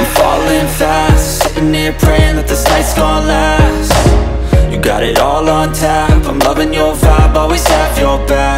I'm falling fast Sitting here praying that this night's gonna last. You got it all on tap I'm loving your vibe, always have your back